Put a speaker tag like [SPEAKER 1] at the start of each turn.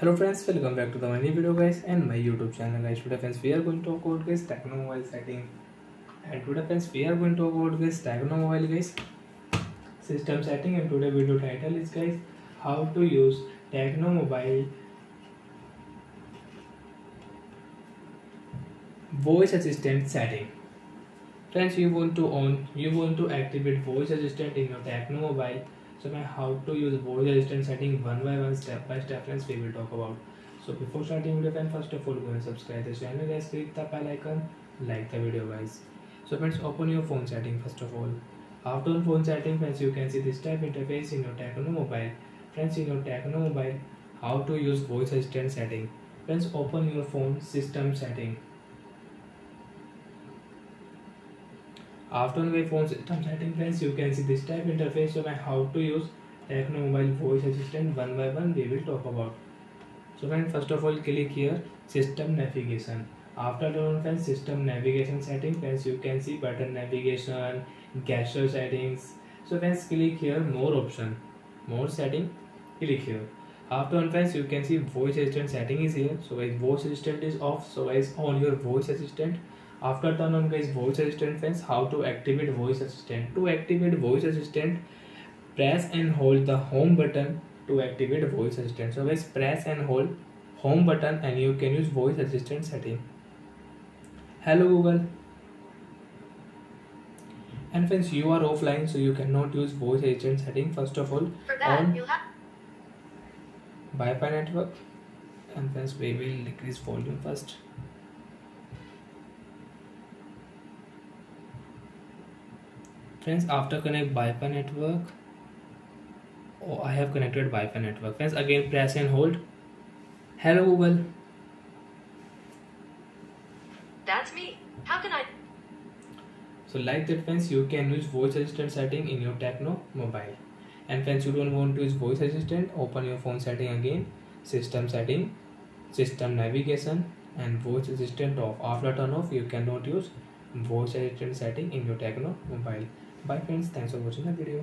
[SPEAKER 1] hello friends welcome back to the new video guys and my youtube channel guys. Today friends we are going to talk about guys Tecno mobile setting. And today friends we are going to talk about guys Tecno mobile guys system setting. And today video title is guys how to use Tecno mobile voice assistant setting. Friends you want to on you want to activate voice assistant in your Tecno mobile so now how to use voice assistant setting one by one step by step friends we will talk about. So before starting video friends first of all go and subscribe the channel guys click the bell icon. Like the video guys. So friends open your phone setting first of all. After on phone setting friends you can see this type interface in your Tecno mobile friends in your Tecno mobile how to use voice assistant setting. Friends open your phone system setting After my system setting friends, you can see this type interface of how to use Tecno mobile voice assistant one by one we will talk about. So friends, first of all click here system navigation. After down friends system navigation setting friends you can see button navigation, gesture settings. So friends click here more option, more setting, click here. After on friends you can see voice assistant setting is here. So guys voice assistant is off. So guys on your voice assistant after turn on guys voice assistant friends how to activate voice assistant. To activate voice assistant press and hold the home button to activate voice assistant. So guys press and hold home button and you can use voice assistant setting. Hello google. And friends you are offline so you cannot use voice assistant setting first of all.
[SPEAKER 2] For that,
[SPEAKER 1] on
[SPEAKER 2] you'll have
[SPEAKER 1] Wi-Fi network. And friends we will decrease volume first friends after connect Wi-Fi network oh I have connected Wi-Fi network. Friends again press and hold. Hello Google
[SPEAKER 2] That's me. How can I?
[SPEAKER 1] so like that friends you can use voice assistant setting in your Tecno mobile. And friends you don't want to use voice assistant open your phone setting again. System setting system navigation and voice assistant off. After turn off you cannot use voice assistant setting in your Tecno mobile bye friends thanks for watching the video